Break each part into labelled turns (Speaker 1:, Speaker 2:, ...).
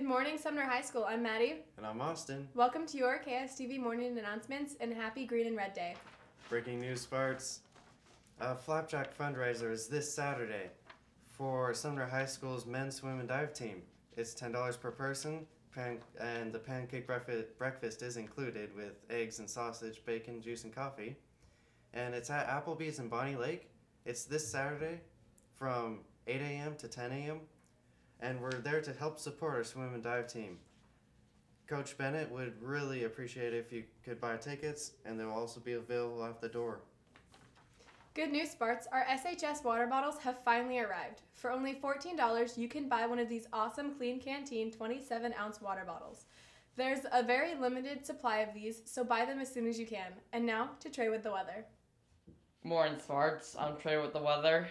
Speaker 1: Good morning, Sumner High School. I'm Maddie.
Speaker 2: And I'm Austin.
Speaker 1: Welcome to your KSTV morning announcements and happy Green and Red Day.
Speaker 2: Breaking news, Sparts. A Flapjack fundraiser is this Saturday for Sumner High School's men's swim and dive team. It's $10 per person, and the pancake breakfast, breakfast is included with eggs and sausage, bacon, juice, and coffee. And it's at Applebee's in Bonney Lake. It's this Saturday from 8 a.m. to 10 a.m. And we're there to help support our swim and dive team. Coach Bennett would really appreciate it if you could buy tickets, and they'll also be available at the door.
Speaker 1: Good news, Sparts. Our SHS water bottles have finally arrived. For only $14, you can buy one of these awesome Klean Kanteen 27 ounce water bottles. There's a very limited supply of these, so buy them as soon as you can. And now to Trey with the weather.
Speaker 3: Morning, Sparts. I'm Trey with the weather.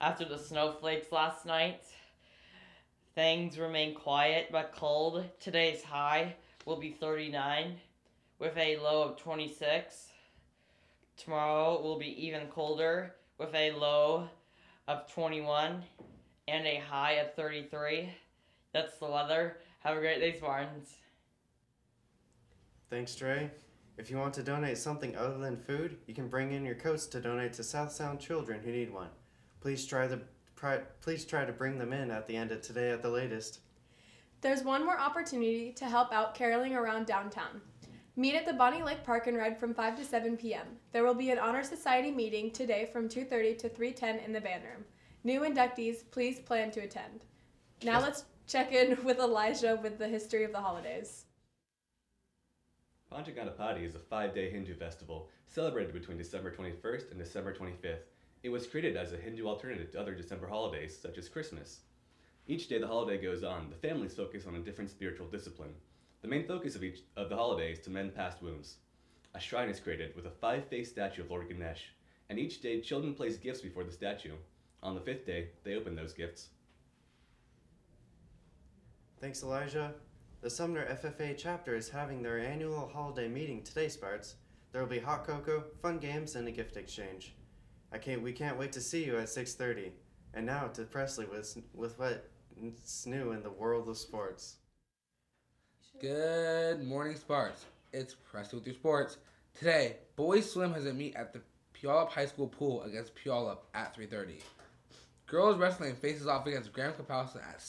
Speaker 3: After the snowflakes last night, things remain quiet but cold. Today's high will be 39 with a low of 26. Tomorrow will be even colder with a low of 21 and a high of 33. That's the weather. Have a great day, Spartans.
Speaker 2: Thanks, Trey. If you want to donate something other than food, you can bring in your coats to donate to South Sound children who need one. Please try the please try to bring them in at the end of today at the latest.
Speaker 1: There's one more opportunity to help out caroling around downtown. Meet at the Bonney Lake Park and Ride from 5 to 7 p.m. There will be an Honor Society meeting today from 2:30 to 3:10 in the band room. New inductees, please plan to attend. Now let's check in with Elijah with the history of the holidays.
Speaker 4: Panchaganapati is a five-day Hindu festival celebrated between December 21st and December 25th. It was created as a Hindu alternative to other December holidays, such as Christmas. Each day the holiday goes on, the families focus on a different spiritual discipline. The main focus of each of the holiday is to mend past wounds. A shrine is created with a five-faced statue of Lord Ganesh, and each day children place gifts before the statue. On the fifth day, they open those gifts.
Speaker 2: Thanks, Elijah. The Sumner FFA chapter is having their annual holiday meeting today, Sparts. There will be hot cocoa, fun games, and a gift exchange. I can't. We can't wait to see you at 6:30. And now to Presley with with what's new in the world of sports.
Speaker 5: Good morning, sports. It's Presley with your sports. Today, boys swim has a meet at the Puyallup High School pool against Puyallup at 3:30. Girls wrestling faces off against Graham Kapowson at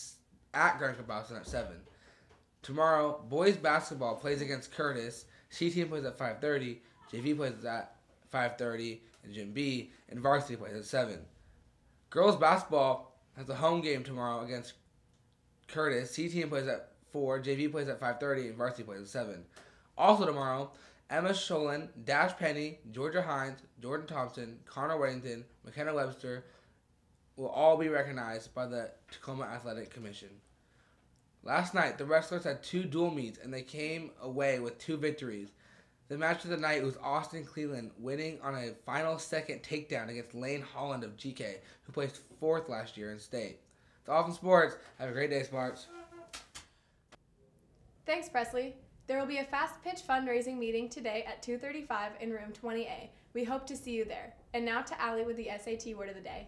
Speaker 5: at Graham Kapowson at 7. Tomorrow, boys basketball plays against Curtis. C team plays at 5:30. JV plays at 5:30 in Gym B, and varsity plays at 7. Girls basketball has a home game tomorrow against Curtis. C team plays at 4, JV plays at 5.30, and varsity plays at 7. Also tomorrow, Emma Sholin, Dash Penny, Georgia Hines, Jordan Thompson, Connor Weddington, McKenna Webster will all be recognized by the Tacoma Athletic Commission. Last night, the wrestlers had two dual meets and they came away with two victories. The match of the night was Austin Cleveland winning on a final second takedown against Lane Holland of GK, who placed fourth last year in state. It's all from sports. Have a great day, Sparks.
Speaker 1: Thanks, Presley. There will be a fast pitch fundraising meeting today at 2:35 in room 20A. We hope to see you there. And now to Allie with the SAT word of the day.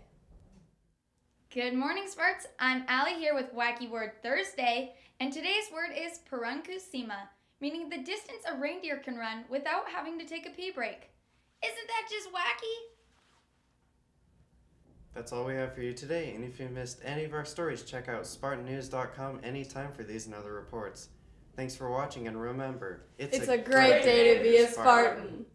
Speaker 6: Good morning, Sparts. I'm Allie here with Wacky Word Thursday, and today's word is Parankusima, meaning the distance a reindeer can run without having to take a pee break. Isn't that just wacky?
Speaker 2: That's all we have for you today. And if you missed any of our stories, check out SpartanNews.com anytime for these and other reports. Thanks for watching, and remember,
Speaker 1: It's, a great day to be a Spartan.